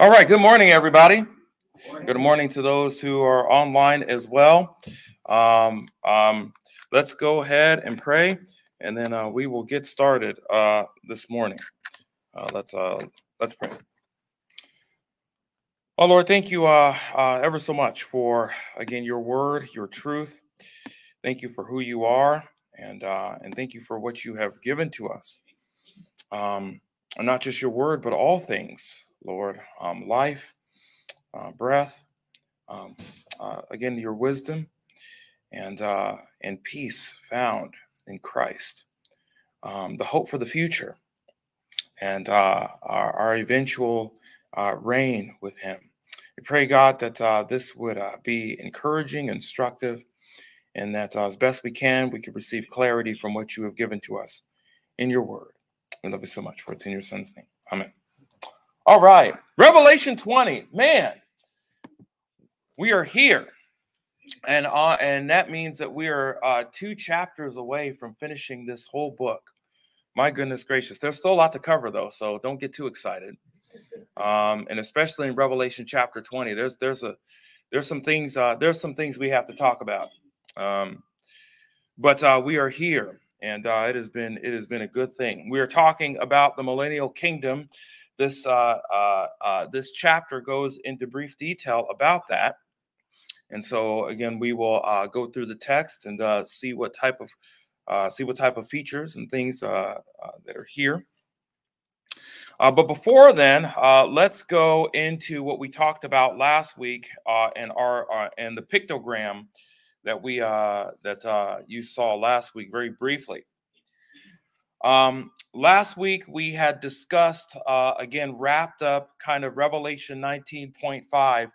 All right. Good morning, everybody. Morning. Good morning to those who are online as well. Um, um, let's go ahead and pray, and then uh, we will get started uh, this morning. Uh, let's uh, let's pray. Oh Lord, thank you uh, uh, ever so much for again your word, your truth. Thank you for who you are, and uh, and thank you for what you have given to us. Um, not just your word, but all things, Lord. Um, life, uh, breath, um, uh, again, your wisdom, and uh, and peace found in Christ. Um, the hope for the future, and uh, our, our, eventual uh, reign with Him. We pray, God, that uh, this would be encouraging, instructive, and that as best we can, we could receive clarity from what you have given to us in your word. We love you so much for it's in your son's name. Amen. All right. Revelation 20. Man, we are here. And uh, and that means that we are uh, two chapters away from finishing this whole book. My goodness gracious. There's still a lot to cover though, so don't get too excited. Um, and especially in Revelation chapter 20, there's there's a there's some things uh, there's some things we have to talk about. Um, but uh, we are here and uh, it has been it has been a good thing. We are talking about the millennial kingdom. This uh, uh, uh, this chapter goes into brief detail about that, and so again, we will uh, go through the text and uh, see what type of uh, see what type of features and things that are here. But before then, let's go into what we talked about last week and our and the pictogram that we that you saw last week very briefly. Um, last week we had discussed uh, again wrapped up kind of Revelation 19.5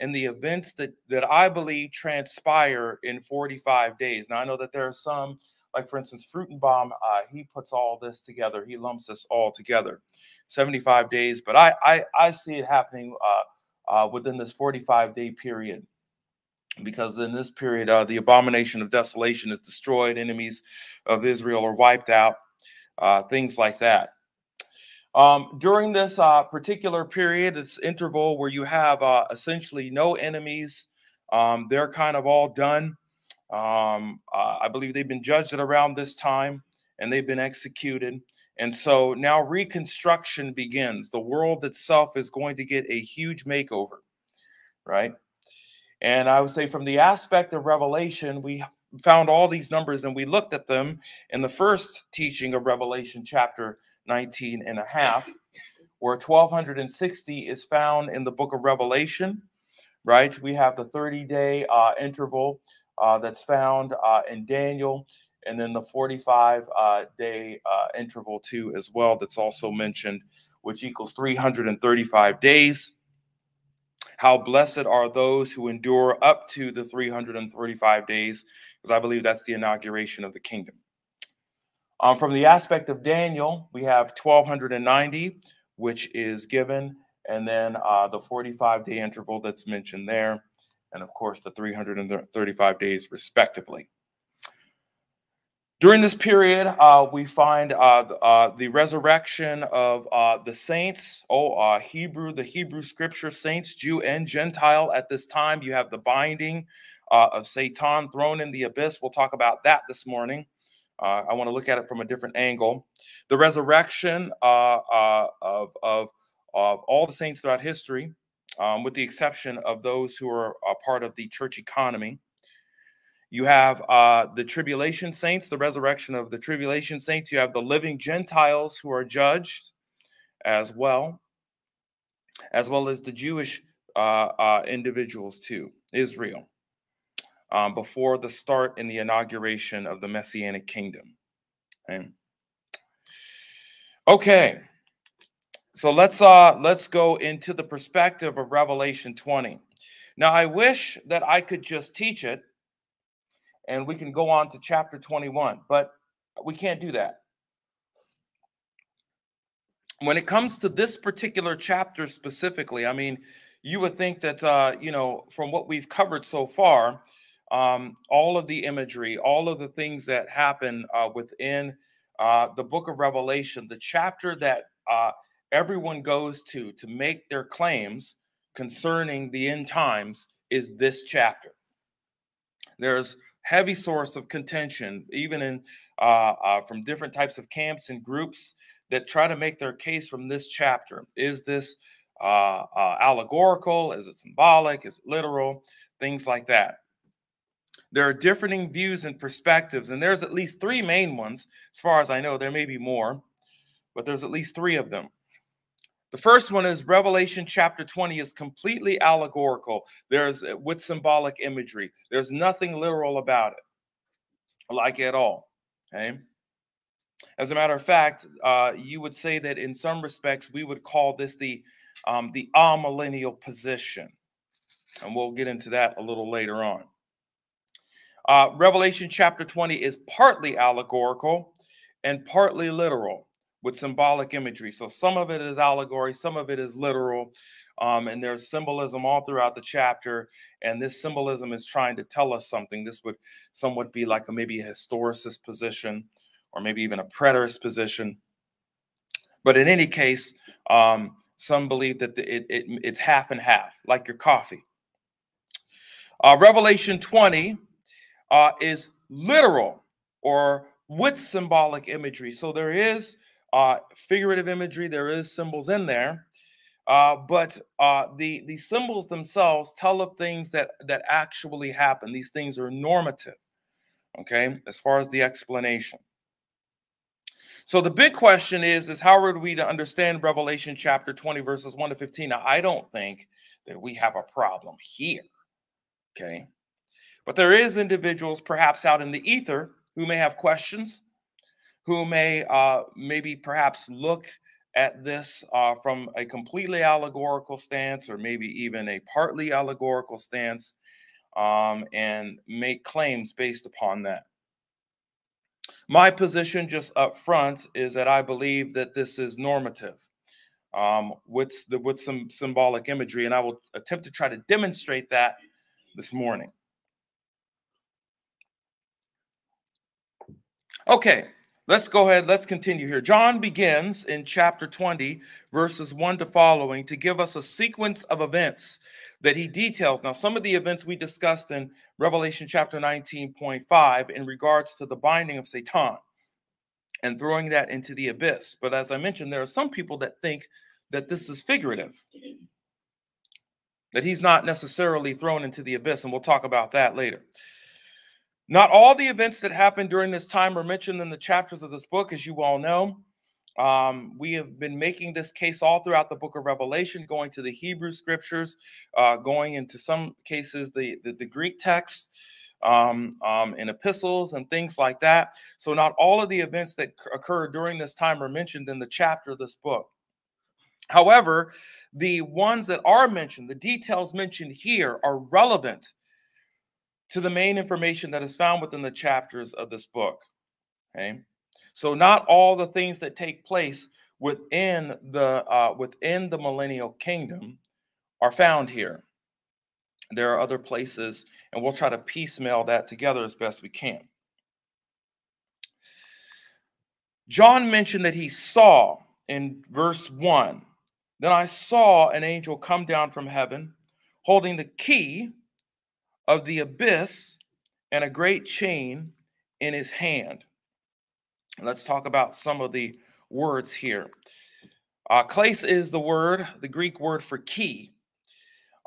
and the events that that I believe transpire in 45 days. Now I know that there are some, like for instance, Fruchtenbaum, uh, he puts all this together. He lumps us all together, 75 days. But I I, I see it happening uh, uh, within this 45 day period because in this period, uh, the abomination of desolation is destroyed, enemies of Israel are wiped out, uh, things like that. Um, during this uh, particular period, this interval where you have uh, essentially no enemies, um, they're kind of all done. Um, uh, I believe they've been judged at around this time and they've been executed. And so now reconstruction begins. The world itself is going to get a huge makeover, right? And I would say, from the aspect of Revelation, we found all these numbers and we looked at them in the first teaching of Revelation, chapter 19 and a half, where 1260 is found in the book of Revelation, right? We have the 30 day uh, interval uh, that's found uh, in Daniel, and then the 45 uh, day uh, interval, too, as well, that's also mentioned, which equals 335 days. How blessed are those who endure up to the 335 days, because I believe that's the inauguration of the kingdom. Um, from the aspect of Daniel, we have 1290, which is given, and then uh, the 45 day interval that's mentioned there, and of course the 335 days respectively. During this period, uh, we find uh, uh, the resurrection of uh, the saints, oh, uh, Hebrew, the Hebrew scripture saints, Jew and Gentile. At this time, you have the binding uh, of Satan thrown in the abyss. We'll talk about that this morning. I want to look at it from a different angle. The resurrection of, of, of all the saints throughout history, um, with the exception of those who are a part of the church economy. You have uh, the tribulation saints, the resurrection of the tribulation saints. You have the living Gentiles who are judged as well, as well as the Jewish uh, uh, individuals too, Israel, um, before the start in the inauguration of the Messianic kingdom. Okay. okay. So let's uh let's go into the perspective of Revelation 20. Now I wish that I could just teach it and we can go on to chapter 21, but we can't do that. When it comes to this particular chapter specifically, I mean, you would think that, uh, you know, from what we've covered so far, um, all of the imagery, all of the things that happen uh, within uh, the book of Revelation, the chapter that uh, everyone goes to to make their claims concerning the end times is this chapter. There's heavy source of contention, even in uh, uh, from different types of camps and groups that try to make their case from this chapter. Is this uh, allegorical? Is it symbolic? Is it literal? Things like that. There are differing views and perspectives, and there's at least three main ones. As far as I know, there may be more, but there's at least three of them. The first one is Revelation chapter 20 is completely allegorical. There's uh, with symbolic imagery. There's nothing literal about it, like at all. Okay. As a matter of fact, uh, you would say that in some respects we would call this the um, the amillennial position, and we'll get into that a little later on. Uh, Revelation chapter 20 is partly allegorical and partly literal with symbolic imagery. So some of it is allegory, some of it is literal, um, and there's symbolism all throughout the chapter. And this symbolism is trying to tell us something. This would somewhat be like a, maybe a historicist position, or maybe even a preterist position. But in any case, um, some believe that the, it, it, it's half and half, like your coffee. Uh, Revelation 20 uh, is literal or with symbolic imagery. So there is uh, figurative imagery. There is symbols in there, uh, but uh, the the symbols themselves tell of things that that actually happen. These things are normative. Okay, as far as the explanation. So the big question is, is how are we to understand Revelation chapter 20, verses 1 to 15? Now, I don't think that we have a problem here. Okay. But there is individuals perhaps out in the ether who may have questions who may uh, maybe perhaps look at this uh, from a completely allegorical stance or maybe even a partly allegorical stance um, and make claims based upon that. My position just up front is that I believe that this is normative um, with, the, with some symbolic imagery, and I will attempt to try to demonstrate that this morning. Okay, Let's go ahead, let's continue here. John begins in chapter 20, verses 1 to following, to give us a sequence of events that he details. Now, some of the events we discussed in Revelation chapter 19.5 in regards to the binding of Satan and throwing that into the abyss. But as I mentioned, there are some people that think that this is figurative, that he's not necessarily thrown into the abyss, and we'll talk about that later. Not all the events that happened during this time are mentioned in the chapters of this book, as you all know. Um, we have been making this case all throughout the book of Revelation, going to the Hebrew scriptures, uh, going into some cases the, the, the Greek text um, um, and epistles and things like that. So, not all of the events that occur during this time are mentioned in the chapter of this book. However, the ones that are mentioned, the details mentioned here, are relevant to the main information that is found within the chapters of this book. Okay, so not all the things that take place within the uh, within the millennial kingdom are found here. There are other places, and we'll try to piecemeal that together as best we can. John mentioned that he saw in verse 1 Then I saw an angel come down from heaven holding the key of the abyss and a great chain in his hand. Let's talk about some of the words here. Uh, klais is the word, the Greek word for key.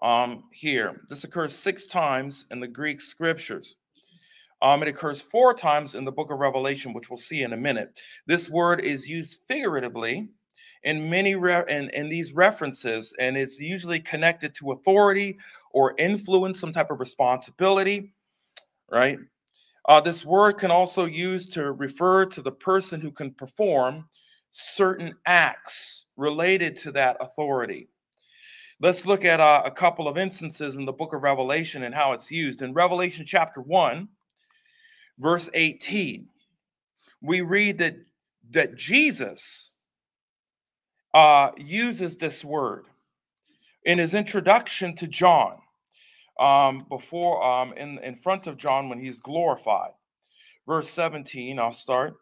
Um, here, this occurs six times in the Greek scriptures. Um, it occurs four times in the book of Revelation, which we'll see in a minute. This word is used figuratively in many re- in, in these references, and it's usually connected to authority or influence, some type of responsibility, right? Uh, this word can also use to refer to the person who can perform certain acts related to that authority. Let's look at uh, a couple of instances in the book of Revelation and how it's used. In Revelation chapter 1, verse 18, we read that, that Jesus uh, uses this word in his introduction to John, um, before um, in, in front of John when he's glorified. Verse 17, I'll start.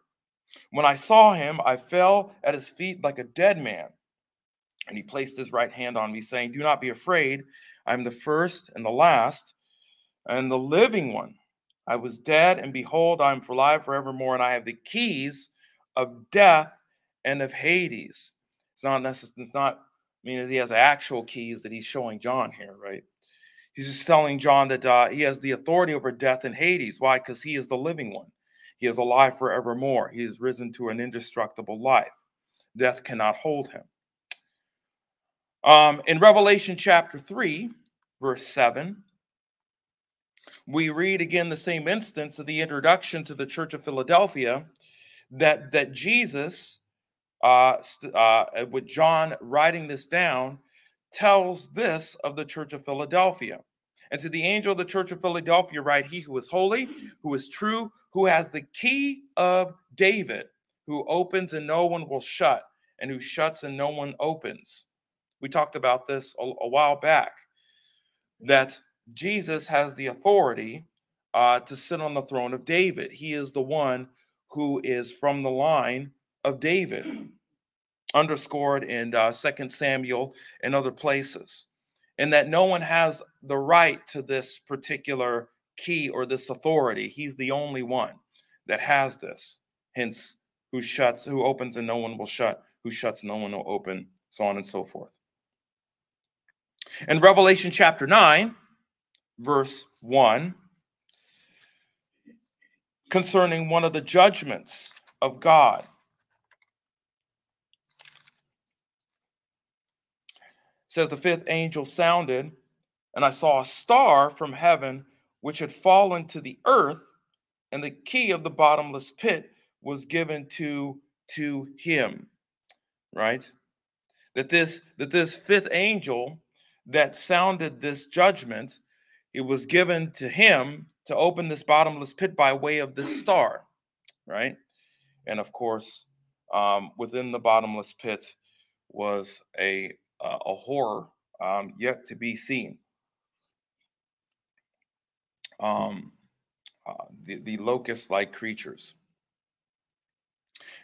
When I saw him, I fell at his feet like a dead man. And he placed his right hand on me, saying, Do not be afraid. I am the first and the last and the living one. I was dead, and behold, I am for alive forevermore, and I have the keys of death and of Hades. Not necessarily, it's not, I mean, he has actual keys that he's showing John here, right? He's just telling John that uh, he has the authority over death and Hades. Why? Because he is the living one. He is alive forevermore. He is risen to an indestructible life. Death cannot hold him. Um, in Revelation chapter 3, verse 7, we read again the same instance of the introduction to the church of Philadelphia that, that Jesus, uh, uh, with John writing this down, tells this of the church of Philadelphia. And to the angel of the church of Philadelphia, write, He who is holy, who is true, who has the key of David, who opens and no one will shut, and who shuts and no one opens. We talked about this a, a while back that Jesus has the authority uh, to sit on the throne of David. He is the one who is from the line of David, underscored in uh, 2 Samuel and other places. And that no one has the right to this particular key or this authority. He's the only one that has this. Hence, who shuts, who opens and no one will shut, who shuts, no one will open, so on and so forth. In Revelation chapter 9, verse 1, concerning one of the judgments of God. Says the fifth angel sounded, and I saw a star from heaven which had fallen to the earth, and the key of the bottomless pit was given to to him. Right? That this that this fifth angel that sounded this judgment, it was given to him to open this bottomless pit by way of this star, right? And of course, um, within the bottomless pit was a uh, a horror um, yet to be seen. Um, uh, the, the locust-like creatures.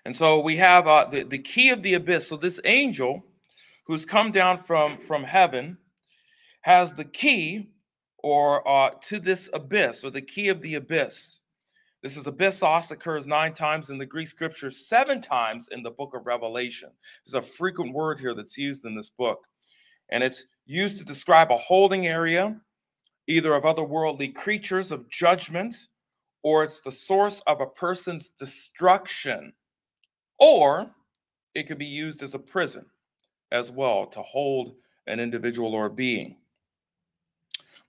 And so we have uh, the, the key of the abyss. So this angel who's come down from, from heaven has the key or uh, to this abyss or the key of the abyss. This is abyssos occurs nine times in the Greek scriptures, seven times in the book of Revelation. There's a frequent word here that's used in this book, and it's used to describe a holding area, either of otherworldly creatures of judgment, or it's the source of a person's destruction, or it could be used as a prison as well to hold an individual or being.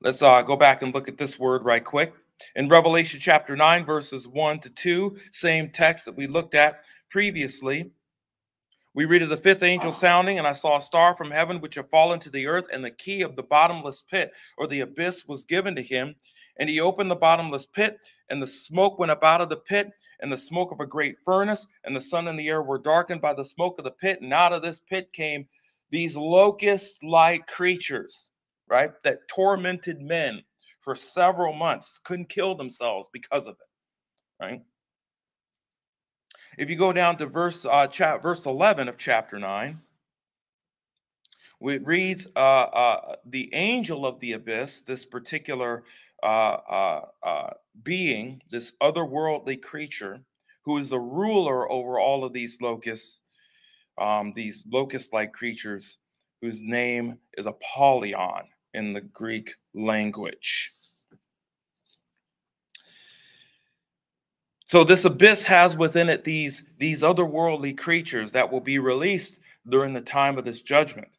Let's uh, go back and look at this word right quick. In Revelation chapter 9, verses 1 to 2, same text that we looked at previously, we read of the fifth angel sounding, and I saw a star from heaven which had fallen to the earth, and the key of the bottomless pit or the abyss was given to him. And he opened the bottomless pit, and the smoke went up out of the pit, and the smoke of a great furnace, and the sun and the air were darkened by the smoke of the pit. And out of this pit came these locust like creatures right? That tormented men for several months, couldn't kill themselves because of it, right? If you go down to verse uh, cha- verse 11 of chapter 9, it reads, uh, uh, the angel of the abyss, this particular uh, uh, uh, being, this otherworldly creature, who is the ruler over all of these locusts, um, these locust-like creatures, whose name is Apollyon in the Greek language. So this abyss has within it these, these otherworldly creatures that will be released during the time of this judgment.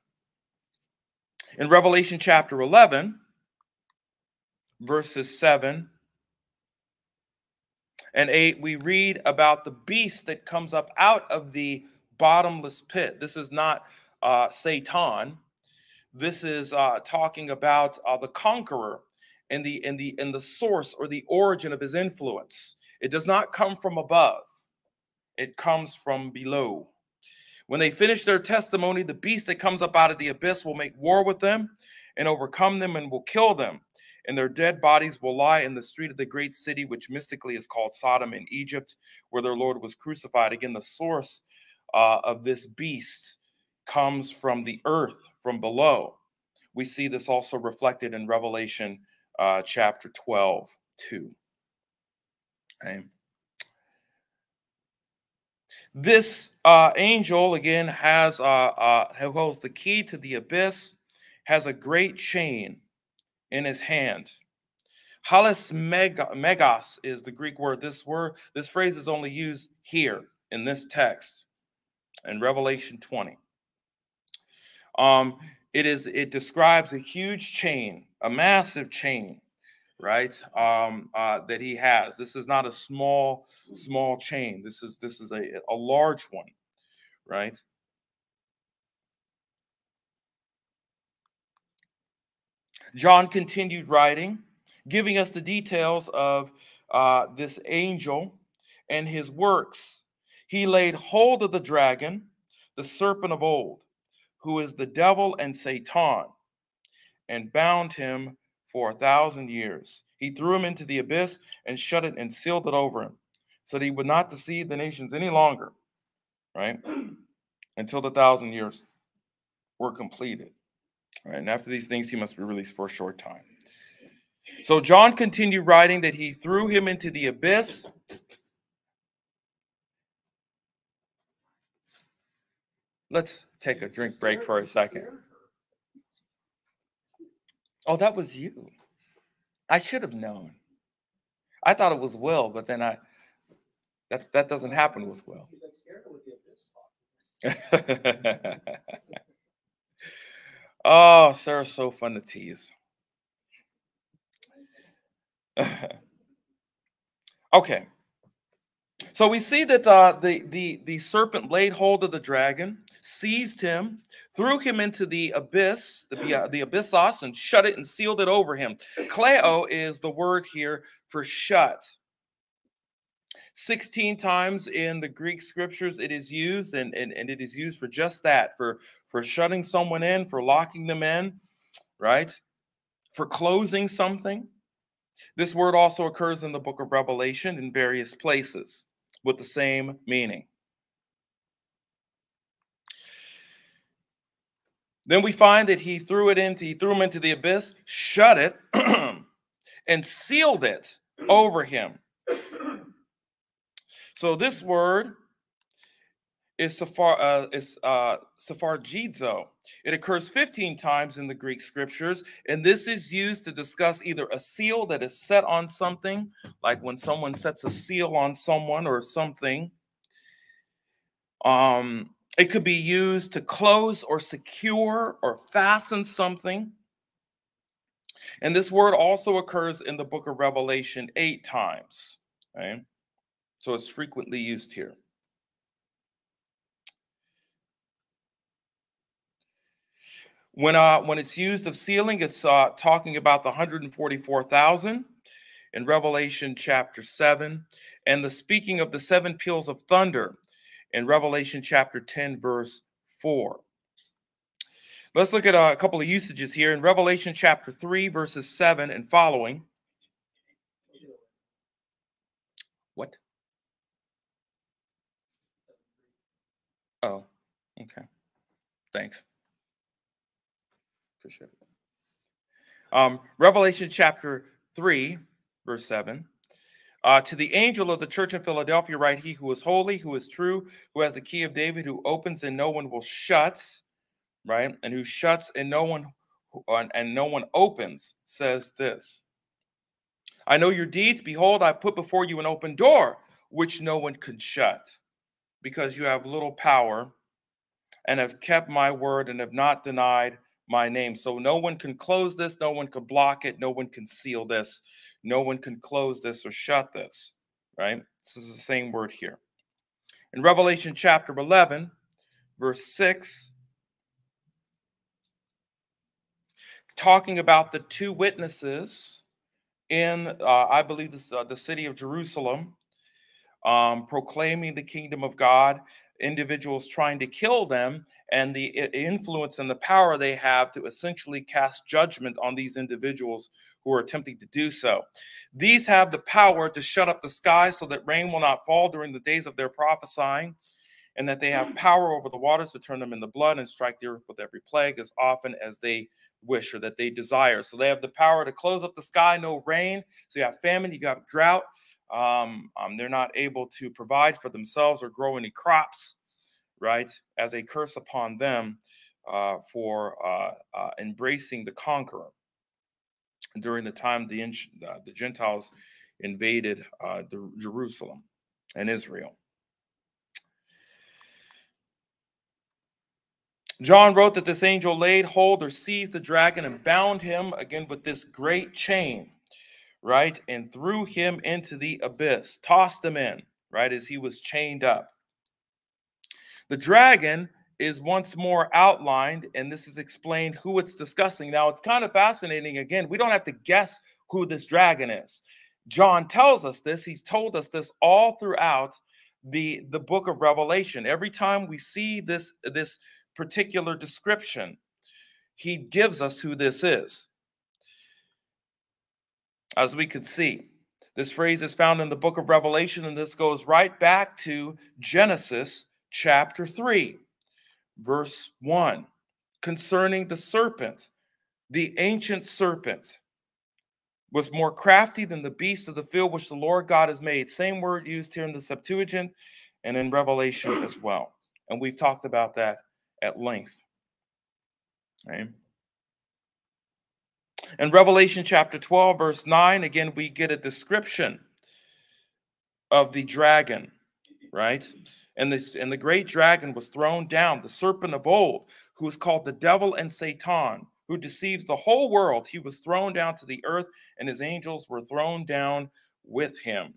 In Revelation chapter 11, verses 7 and 8, we read about the beast that comes up out of the bottomless pit. This is not uh, Satan, this is uh, talking about uh, the conqueror and the and the and the source or the origin of his influence. It does not come from above; it comes from below. When they finish their testimony, the beast that comes up out of the abyss will make war with them and overcome them and will kill them. And their dead bodies will lie in the street of the great city, which mystically is called Sodom in Egypt, where their Lord was crucified. Again, the source uh, of this beast comes from the earth, from below. We see this also reflected in Revelation uh, chapter 12, 2. Okay. This uh, angel, again, has uh, uh, holds the key to the abyss, has a great chain in his hand. Halis megas is the Greek word. This word, this phrase is only used here in this text in Revelation 20. Um, it is it describes a huge chain, a massive chain, right? Um, uh, that he has. This is not a small small chain. This is this is a, a large one, right? John continued writing, giving us the details of uh, this angel and his works. He laid hold of the dragon, the serpent of old who is the devil and Satan, and bound him for a thousand years. He threw him into the abyss and shut it and sealed it over him, so that he would not deceive the nations any longer, right? Until the thousand years were completed. Right, and after these things, he must be released for a short time. So John continued writing that he threw him into the abyss Let's take a drink break for a second. Oh, that was you. I should have known. I thought it was Will, but then I that that doesn't happen with Will. oh, Sarah's so fun to tease. okay. So we see that uh, the, the, the serpent laid hold of the dragon, seized him, threw him into the abyss, the, uh, the abyssos, and shut it and sealed it over him. Kleo is the word here for shut. 16 times in the Greek scriptures it is used, and, and, and it is used for just that for, for shutting someone in, for locking them in, right? For closing something. This word also occurs in the book of Revelation in various places with the same meaning. Then we find that he threw it into he threw him into the abyss, shut it, and sealed it over him. So this word is safar uh, is uh. It occurs 15 times in the Greek scriptures, and this is used to discuss either a seal that is set on something, like when someone sets a seal on someone or something. Um, it could be used to close or secure or fasten something. And this word also occurs in the book of Revelation eight times. So it's frequently used here. When uh, when it's used of sealing, it's uh, talking about the 144,000 in Revelation chapter 7, and the speaking of the seven peals of thunder in Revelation chapter 10, verse 4. Let's look at a couple of usages here in Revelation chapter 3, verses 7 and following. What? Oh, okay. Thanks. Appreciate it. Um, Revelation chapter 3, verse 7. Uh, to the angel of the church in Philadelphia, write he who is holy, who is true, who has the key of David, who opens and no one will shut, right? And who shuts and no one and no one opens, says this. I know your deeds. Behold, I put before you an open door, which no one can shut, because you have little power and have kept my word and have not denied my name. So no one can close this, no one can block it, no one can seal this, no one can close this or shut this, right? This is the same word here. In Revelation chapter 11, verse 6, talking about the two witnesses in, uh, I believe, this, uh, the city of Jerusalem, um, proclaiming the kingdom of God, individuals trying to kill them, and the influence and the power they have to essentially cast judgment on these individuals who are attempting to do so. These have the power to shut up the sky so that rain will not fall during the days of their prophesying, and that they have mm. power over the waters to turn them into blood and strike the earth with every plague as often as they wish or that they desire. So they have the power to close up the sky, no rain. So you have famine, you have drought. Um, um, they're not able to provide for themselves or grow any crops, right? As a curse upon them uh, for uh, uh, embracing the conqueror during the time the, the Gentiles invaded uh, Jerusalem and Israel. John wrote that this angel laid hold or seized the dragon and bound him again with this great chain, right? And threw him into the abyss, tossed him in, right? As he was chained up. The dragon is once more outlined, and this is explained who it's discussing. Now, it's kind of fascinating. Again, we don't have to guess who this dragon is. John tells us this. He's told us this all throughout the, the book of Revelation. Every time we see this, this particular description, he gives us who this is. As we could see, this phrase is found in the book of Revelation, and this goes right back to Genesis chapter 3, verse 1, concerning the serpent, the ancient serpent was more crafty than the beast of the field which the Lord God has made. Same word used here in the Septuagint and in Revelation as well. And we've talked about that at length. Okay. In Revelation chapter 12, verse 9, again, we get a description of the dragon, right? And this and the great dragon was thrown down, the serpent of old, who is called the devil and Satan, who deceives the whole world. He was thrown down to the earth, and his angels were thrown down with him.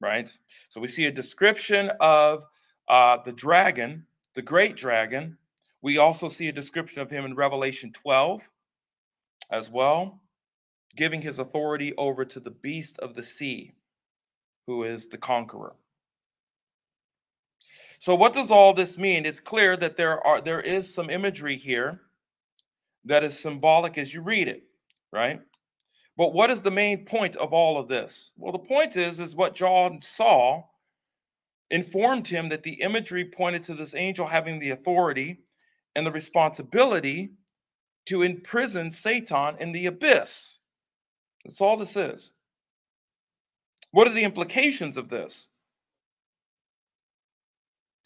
Right? So we see a description of uh, the dragon, the great dragon. We also see a description of him in Revelation 12 as well, giving his authority over to the beast of the sea, who is the conqueror. So what does all this mean? It's clear that there are there is some imagery here that is symbolic as you read it, right? But what is the main point of all of this? Well, the point is, is what John saw informed him that the imagery pointed to this angel having the authority and the responsibility to imprison Satan in the abyss. That's all this is. What are the implications of this?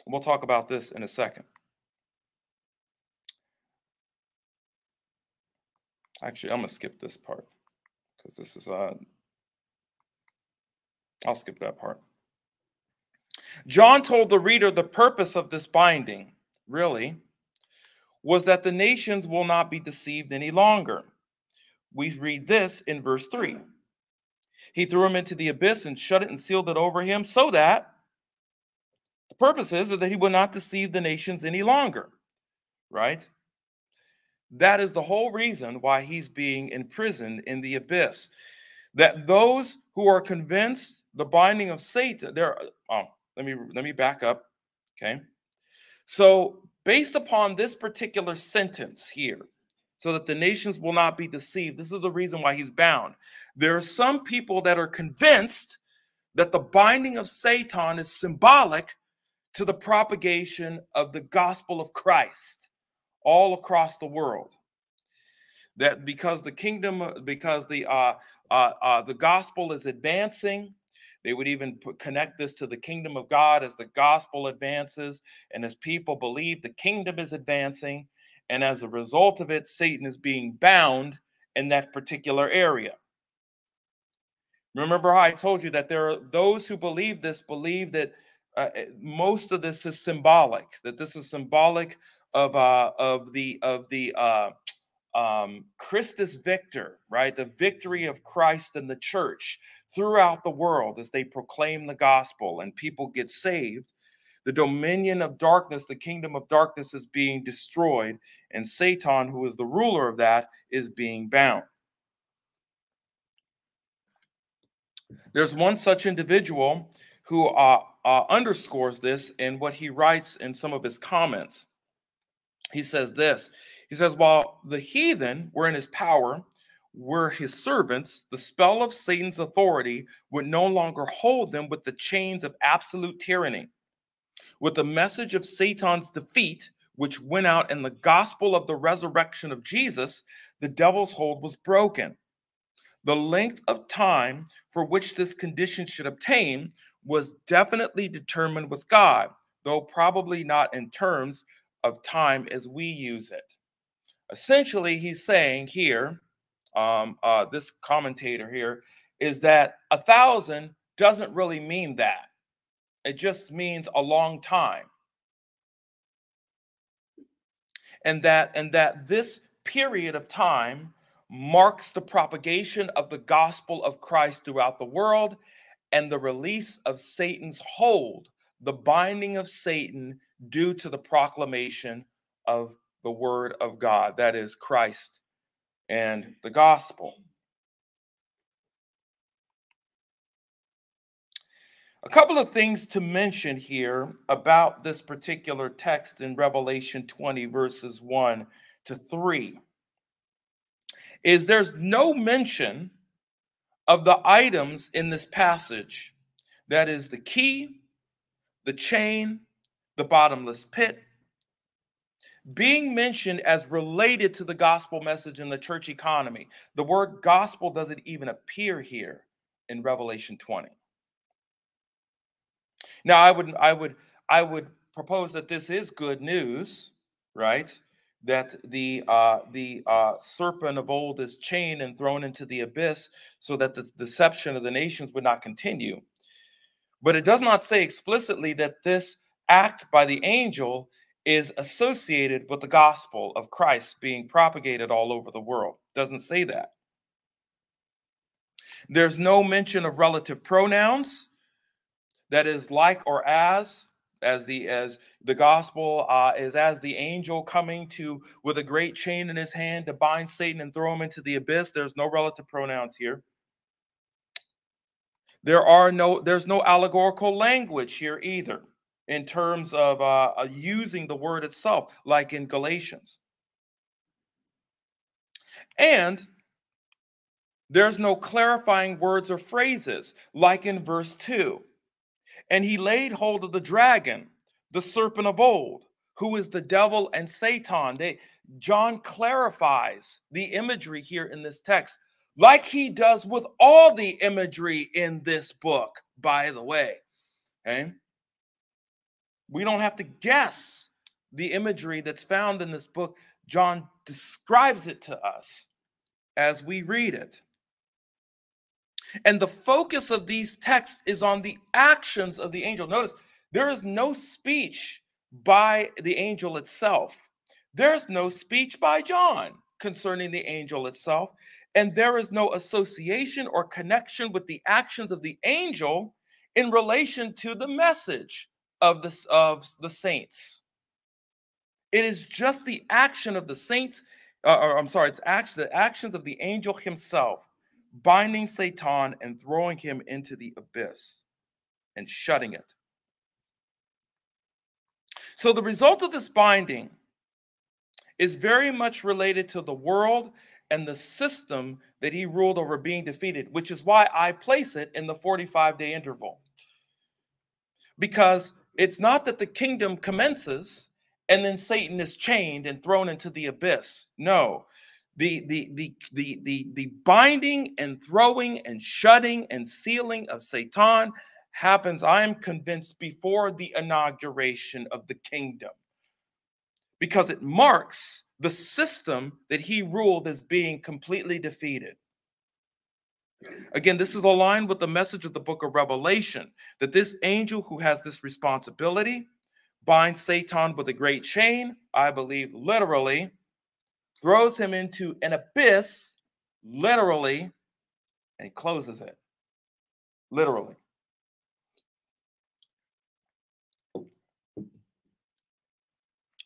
We'll talk about this in a second. Actually, I'm going to skip this part because this is, uh, I'll skip that part. John told the reader the purpose of this binding, really, was that the nations will not be deceived any longer. We read this in verse 3. He threw him into the abyss and shut it and sealed it over him so that the purpose is that he will not deceive the nations any longer, right? That is the whole reason why he's being imprisoned in the abyss. That those who are convinced the binding of Satan, there. Oh, let me let me back up. Okay, so based upon this particular sentence here, so that the nations will not be deceived. This is the reason why he's bound. There are some people that are convinced that the binding of Satan is symbolic to the propagation of the gospel of Christ all across the world. That because the kingdom, because the uh, uh, uh, the gospel is advancing, they would even put, connect this to the kingdom of God as the gospel advances, and as people believe the kingdom is advancing, and as a result of it, Satan is being bound in that particular area. Remember how I told you that there are those who believe this believe that uh, eh, most of this is symbolic, that this is symbolic of uh, of the of the uh, um, Christus Victor, right? The victory of Christ and the church throughout the world as they proclaim the gospel and people get saved. The dominion of darkness, the kingdom of darkness is being destroyed, and Satan, who is the ruler of that, is being bound. There's one such individual who uh, uh, underscores this in what he writes in some of his comments he says this He says, While the heathen were in his power, were his servants, the spell of Satan's authority would no longer hold them with the chains of absolute tyranny. with the message of Satan's defeat, which went out in the gospel of the resurrection of Jesus, the devil's hold was broken. The length of time for which this condition should obtain was definitely determined with God, though probably not in terms of time as we use it. Essentially, he's saying here, um, uh, this commentator here, is that a thousand doesn't really mean that. It just means a long time. And that and that this period of time marks the propagation of the gospel of Christ throughout the world and the release of Satan's hold, the binding of Satan due to the proclamation of the word of God, that is Christ and the gospel. A couple of things to mention here about this particular text in Revelation 20, verses 1 to 3 is there's no mention of the items in this passage that is the key, the chain, the bottomless pit, being mentioned as related to the gospel message in the church economy. The word gospel doesn't even appear here in Revelation 20. Now, I would I would I would propose that this is good news, right? That the uh, the uh, serpent of old is chained and thrown into the abyss, so that the deception of the nations would not continue. But it does not say explicitly that this act by the angel is associated with the gospel of Christ being propagated all over the world. Doesn't say that. There's no mention of relative pronouns that is like or as as the as the gospel uh, is as the angel coming to with a great chain in his hand to bind Satan and throw him into the abyss. There's no relative pronouns here. There are no there's no allegorical language here either in terms of uh, uh, using the word itself, like in Galatians. And there's no clarifying words or phrases, like in verse 2. And he laid hold of the dragon, the serpent of old, who is the devil and Satan. They, John clarifies the imagery here in this text, like he does with all the imagery in this book, by the way. Okay. We don't have to guess the imagery that's found in this book. John describes it to us as we read it. And the focus of these texts is on the actions of the angel. Notice there is no speech by the angel itself, there's no speech by John concerning the angel itself. And there is no association or connection with the actions of the angel in relation to the message of the, of the saints. It is just the action of the saints, uh, or I'm sorry, it's actually the actions of the angel himself, binding Satan and throwing him into the abyss and shutting it. So the result of this binding is very much related to the world and the system that he ruled over being defeated, which is why I place it in the 45 day interval. Because it's not that the kingdom commences and then Satan is chained and thrown into the abyss. No. The, the, the, the, the, the binding and throwing and shutting and sealing of Satan happens, I am convinced, before the inauguration of the kingdom because it marks the system that he ruled as being completely defeated. Again, this is aligned with the message of the book of Revelation that this angel who has this responsibility binds Satan with a great chain, I believe literally, throws him into an abyss, literally, and closes it. Literally.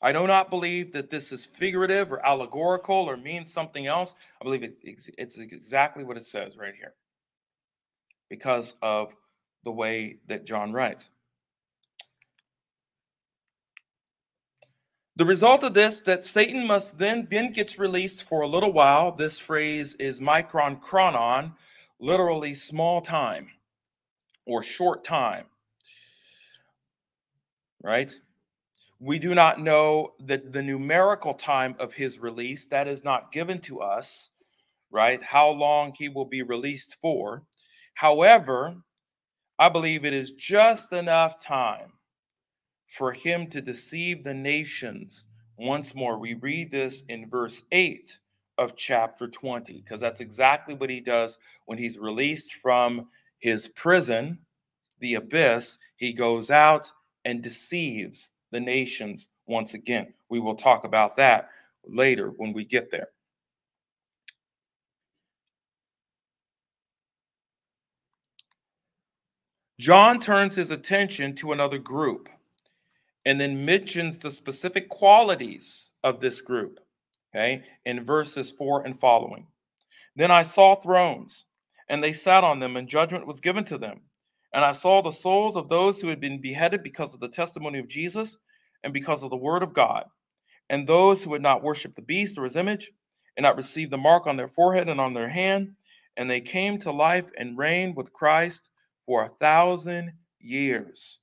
I do not believe that this is figurative or allegorical or means something else. I believe it, it's exactly what it says right here because of the way that John writes. The result of this that Satan must then then gets released for a little while. This phrase is micron chronon, literally small time or short time. right? We do not know that the numerical time of his release, that is not given to us, right? How long he will be released for. However, I believe it is just enough time for him to deceive the nations once more. We read this in verse 8 of chapter 20, because that's exactly what he does when he's released from his prison, the abyss. He goes out and deceives the nations once again. We will talk about that later when we get there. John turns his attention to another group and then mentions the specific qualities of this group, okay, in verses 4 and following. Then I saw thrones, and they sat on them, and judgment was given to them. And I saw the souls of those who had been beheaded because of the testimony of Jesus and because of the word of God, and those who had not worshiped the beast or his image, and not received the mark on their forehead and on their hand, and they came to life and reigned with Christ for a thousand years.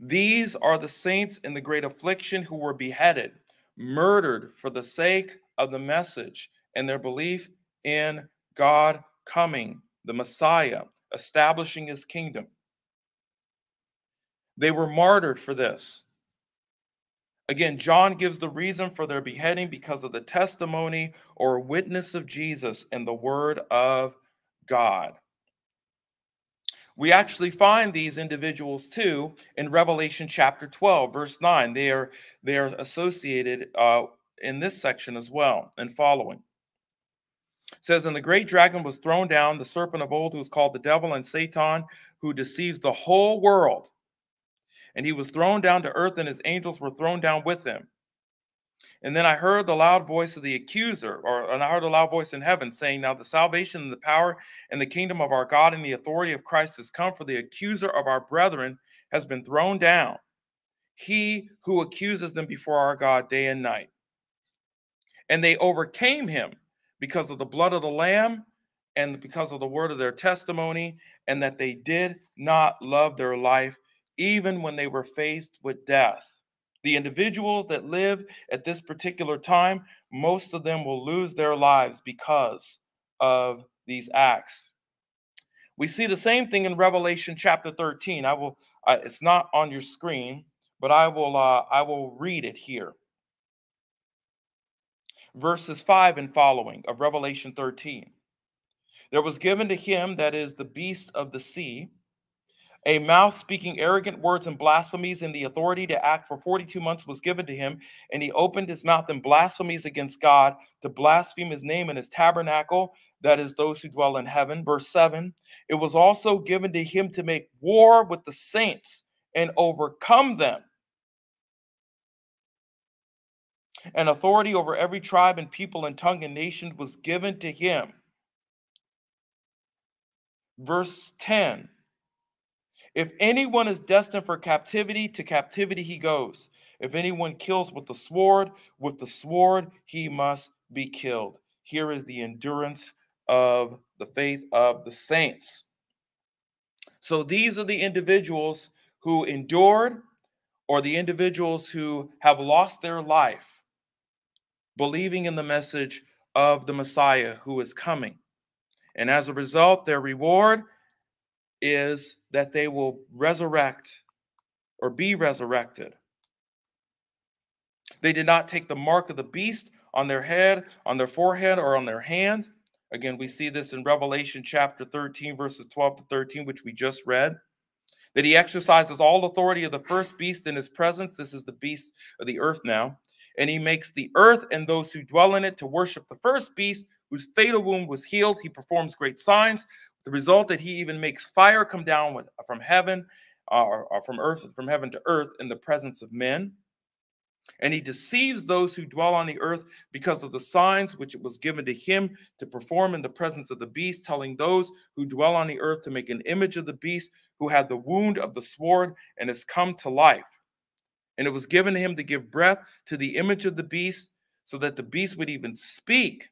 These are the saints in the great affliction who were beheaded, murdered for the sake of the message and their belief in God coming, the Messiah, establishing his kingdom. They were martyred for this. Again, John gives the reason for their beheading because of the testimony or witness of Jesus and the word of God. We actually find these individuals too in Revelation chapter 12, verse 9. They are, they are associated uh, in this section as well and following. Says, And the great dragon was thrown down, the serpent of old, who is called the devil and Satan, who deceives the whole world. And he was thrown down to earth, and his angels were thrown down with him. And then I heard the loud voice of the accuser, or and I heard a loud voice in heaven saying, Now the salvation and the power and the kingdom of our God and the authority of Christ has come, for the accuser of our brethren has been thrown down. He who accuses them before our God day and night. And they overcame him because of the blood of the Lamb and because of the word of their testimony, and that they did not love their life even when they were faced with death. The individuals that live at this particular time, most of them will lose their lives because of these acts. We see the same thing in Revelation chapter 13. I will uh, it's not on your screen, but I will uh, I will read it here. Verses 5 and following of Revelation 13. There was given to him that is the beast of the sea a mouth speaking arrogant words and blasphemies, and the authority to act for 42 months was given to him. And he opened his mouth in blasphemies against God to blaspheme his name and his tabernacle, that is, those who dwell in heaven. Verse 7 It was also given to him to make war with the saints and overcome them. And authority over every tribe and people and tongue and nation was given to him. Verse 10 if anyone is destined for captivity, to captivity he goes. If anyone kills with the sword, with the sword he must be killed. Here is the endurance of the faith of the saints. So these are the individuals who endured, or the individuals who have lost their life believing in the message of the Messiah who is coming. And as a result, their reward is that they will resurrect or be resurrected. They did not take the mark of the beast on their head, on their forehead, or on their hand. Again, we see this in Revelation chapter 13, verses 12 to 13, which we just read. That he exercises all authority of the first beast in his presence. This is the beast of the earth now. And he makes the earth and those who dwell in it to worship the first beast, whose fatal wound was healed. He performs great signs, the result that he even makes fire come down with, from heaven uh, or, or from earth, from heaven to earth in the presence of men. And he deceives those who dwell on the earth because of the signs which it was given to him to perform in the presence of the beast, telling those who dwell on the earth to make an image of the beast who had the wound of the sword and has come to life. And it was given to him to give breath to the image of the beast so that the beast would even speak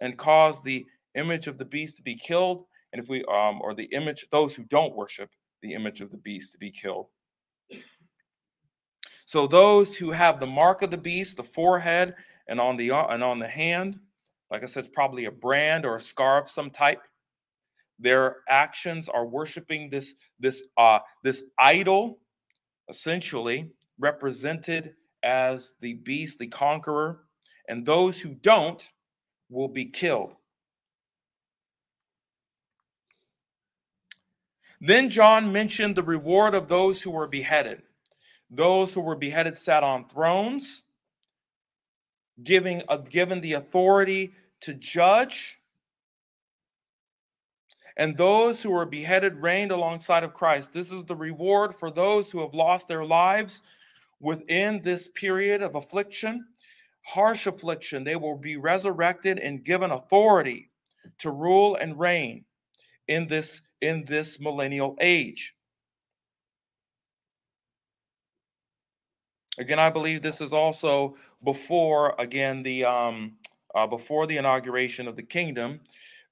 and cause the image of the beast to be killed and if we um or the image those who don't worship the image of the beast to be killed So those who have the mark of the beast, the forehead, and on the and on the hand, like I said, it's probably a brand or a scar of some type. Their actions are worshiping this this uh, this idol, essentially represented as the beast, the conqueror, and those who don't will be killed. Then John mentioned the reward of those who were beheaded. Those who were beheaded sat on thrones, giving uh, given the authority to judge. And those who were beheaded reigned alongside of Christ. This is the reward for those who have lost their lives within this period of affliction, harsh affliction. They will be resurrected and given authority to rule and reign in this in this millennial age. Again, I believe this is also before again the um, uh, before the inauguration of the kingdom,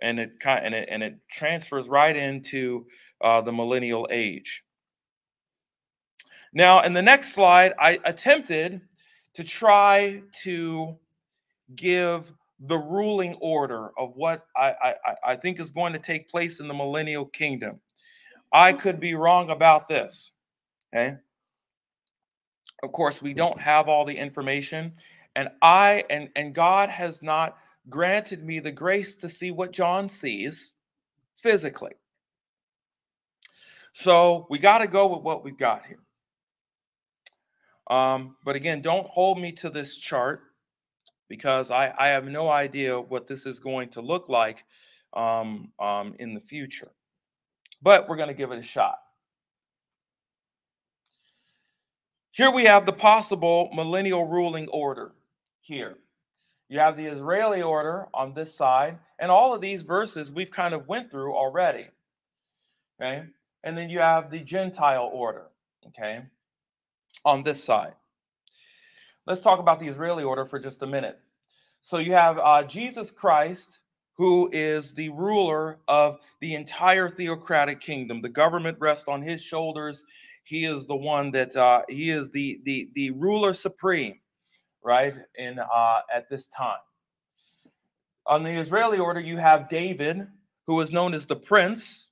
and it and it and it transfers right into uh, the millennial age. Now, in the next slide, I attempted to try to give the ruling order of what I, I, I think is going to take place in the millennial kingdom. I could be wrong about this. Okay. Of course, we don't have all the information, and I and and God has not granted me the grace to see what John sees physically. So we got to go with what we've got here. Um, but again, don't hold me to this chart because I, I have no idea what this is going to look like um, um, in the future. But we're going to give it a shot. Here we have the possible millennial ruling order here. You have the Israeli order on this side, and all of these verses we've kind of went through already. Okay? And then you have the Gentile order, okay, on this side. Let's talk about the Israeli order for just a minute. So you have uh, Jesus Christ, who is the ruler of the entire theocratic kingdom. The government rests on his shoulders. He is the one that uh, he is the the the ruler supreme, right? In uh, at this time. On the Israeli order, you have David, who is known as the prince,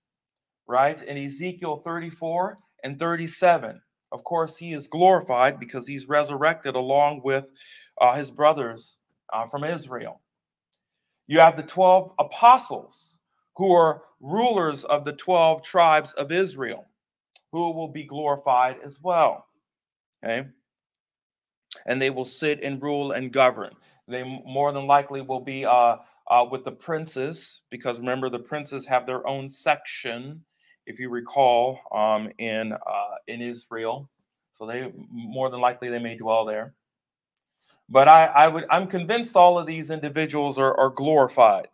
right? In Ezekiel 34 and 37. Of course, he is glorified because he's resurrected along with uh, his brothers uh, from Israel. You have the 12 apostles who are rulers of the 12 tribes of Israel who will be glorified as well. Okay. And they will sit and rule and govern. They more than likely will be uh, uh, with the princes, because remember, the princes have their own section if you recall, um, in uh, in Israel. So they more than likely they may dwell there. But I, I would I'm convinced all of these individuals are, are glorified.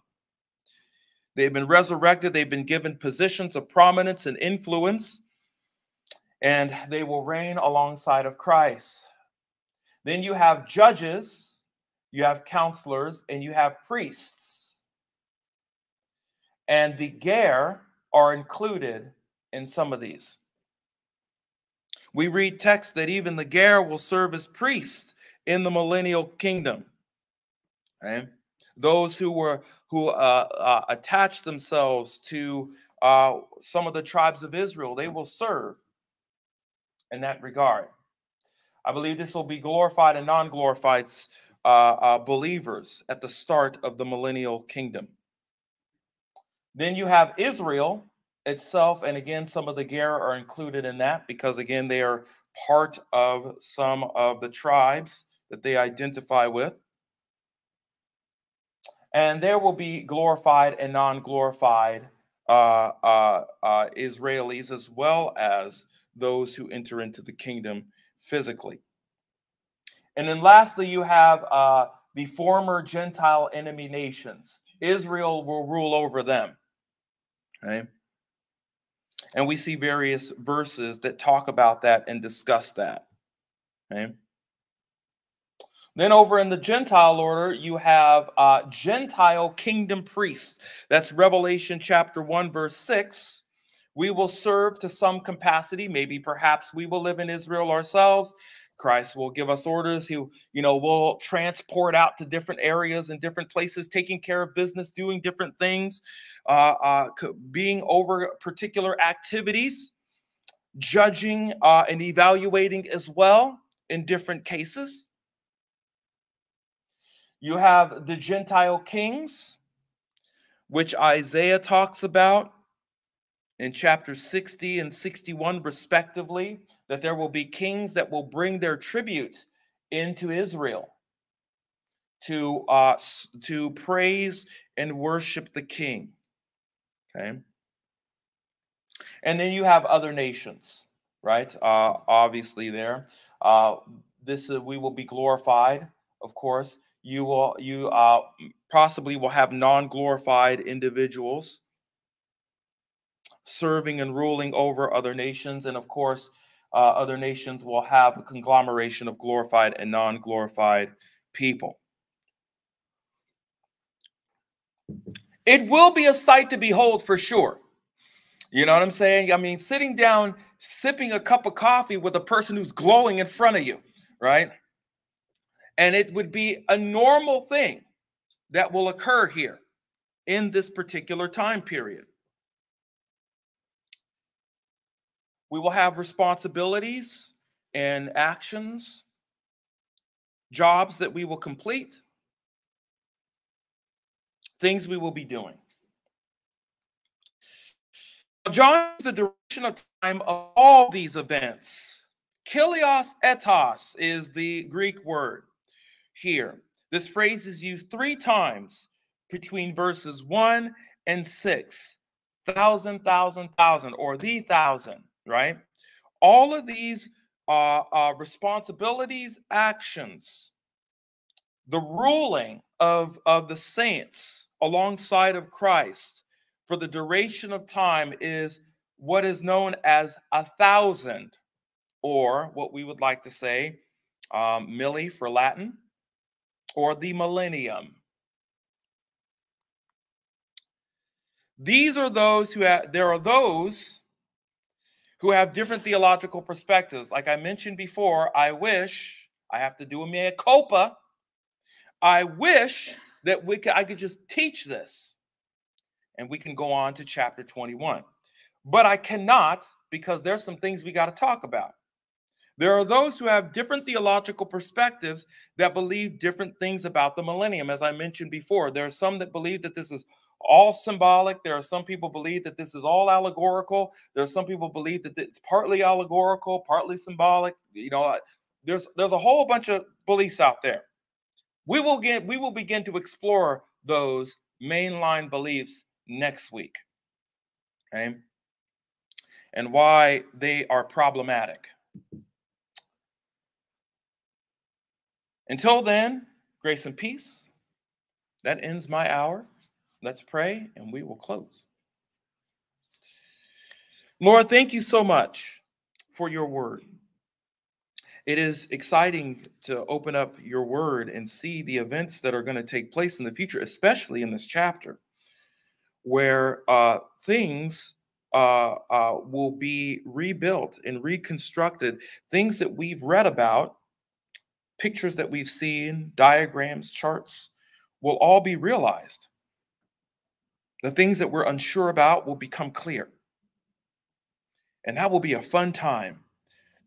They've been resurrected, they've been given positions of prominence and influence, and they will reign alongside of Christ. Then you have judges, you have counselors, and you have priests. And the Ger are included in some of these. We read texts that even the Ger will serve as priests in the millennial kingdom. Okay? Those who were who uh, uh, attach themselves to uh, some of the tribes of Israel, they will serve in that regard. I believe this will be glorified and non-glorified uh, uh, believers at the start of the millennial kingdom. Then you have Israel itself, and again, some of the Gera are included in that because, again, they are part of some of the tribes that they identify with. And there will be glorified and non glorified uh, uh, uh, Israelis as well as those who enter into the kingdom physically. And then lastly, you have uh, the former Gentile enemy nations. Israel will rule over them. Okay. And we see various verses that talk about that and discuss that. Okay. Then over in the Gentile order, you have uh, Gentile kingdom priests. That's Revelation chapter 1, verse 6. We will serve to some capacity. Maybe perhaps we will live in Israel ourselves. Christ will give us orders. He, you know, will transport out to different areas and different places, taking care of business, doing different things, uh, uh, being over particular activities, judging uh, and evaluating as well in different cases. You have the Gentile kings, which Isaiah talks about in chapter 60 and 61, respectively that there will be kings that will bring their tribute into Israel to uh, to praise and worship the king. Okay. And then you have other nations, right? Uh, obviously, there. Uh, this uh, we will be glorified, of course. You will you uh, possibly will have non-glorified individuals serving and ruling over other nations, and of course, uh, other nations will have a conglomeration of glorified and non glorified people. It will be a sight to behold for sure. You know what I'm saying? I mean, sitting down, sipping a cup of coffee with a person who's glowing in front of you, right? And it would be a normal thing that will occur here in this particular time period. We will have responsibilities and actions, jobs that we will complete, things we will be doing. John is the duration of time of all these events. Kilios etos is the Greek word here. This phrase is used three times between verses one and six. Thousand, thousand, thousand, or the thousand right? All of these uh, uh, responsibilities, actions, the ruling of, of the saints alongside of Christ for the duration of time is what is known as a thousand, or what we would like to say, um, milli for Latin, or the millennium. These are those who have, there are those who have different theological perspectives. Like I mentioned before, I wish I have to do a mea culpa. I wish that we could I could just teach this and we can go on to chapter 21. But I cannot because there's some things we got to talk about. There are those who have different theological perspectives that believe different things about the millennium. As I mentioned before, there are some that believe that this is all symbolic. There are some people believe that this is all allegorical. There are some people believe that it's partly allegorical, partly symbolic. You know, there's there's a whole bunch of beliefs out there. We will get we will begin to explore those mainline beliefs next week. Okay? And why they are problematic. Until then, grace and peace. That ends my hour. Let's pray and we will close. Lord, thank you so much for your word. It is exciting to open up your word and see the events that are going to take place in the future, especially in this chapter, where uh, things uh, uh, will be rebuilt and reconstructed. Things that we've read about, pictures that we've seen, diagrams, charts, will all be realized. The things that we're unsure about will become clear. And that will be a fun time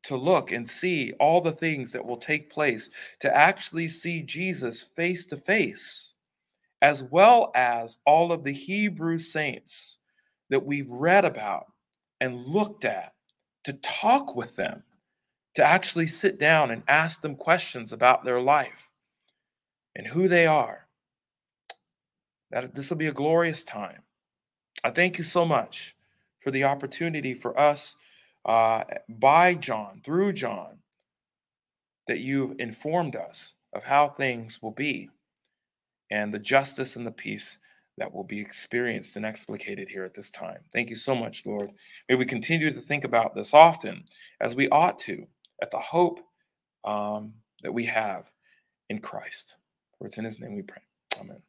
to look and see all the things that will take place, to actually see Jesus face to face, as well as all of the Hebrew saints that we've read about and looked at, to talk with them, to actually sit down and ask them questions about their life and who they are that this will be a glorious time. I thank you so much for the opportunity for us uh, by John, through John, that you've informed us of how things will be and the justice and the peace that will be experienced and explicated here at this time. Thank you so much, Lord. May we continue to think about this often as we ought to at the hope um, that we have in Christ. For it's in his name we pray. Amen.